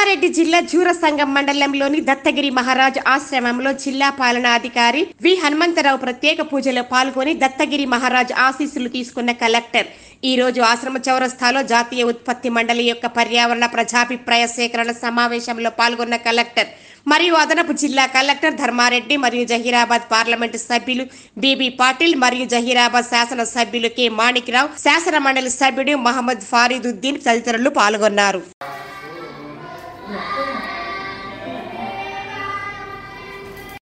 సంగారెడ్డి జిల్లా జూర సంఘం మండలంలోని దత్తగిరి మహారాజ్ ఆశ్రమంలో జిల్లా పాలనాధికారి వి హనుమంతరావు ప్రత్యేక పూజలో పాల్గొని దత్తగిరి మహారాజ్ ఆశీస్సులు తీసుకున్న కలెక్టర్. ఈ రోజు ఆశ్రమ చౌరస్థాలో జాతీయ ఉత్పత్తి మండలి యొక్క పర్యావరణ ప్రజాభిప్రాయ సేకరణ సమావేశంలో పాల్గొన్న కలెక్టర్. మరియు అదనపు జిల్లా కలెక్టర్ ధర్మారెడ్డి మరియు జహీరాబాద్ పార్లమెంటు సభ్యులు బీబీ పాటిల్ మరియు జహీరాబాద్ శాసన సభ్యులు కె మాణిక్రావు శాసన మండలి సభ్యుడు మహమ్మద్ ఫారీదుద్దీన్ తదితరులు పాల్గొన్నారు. 两个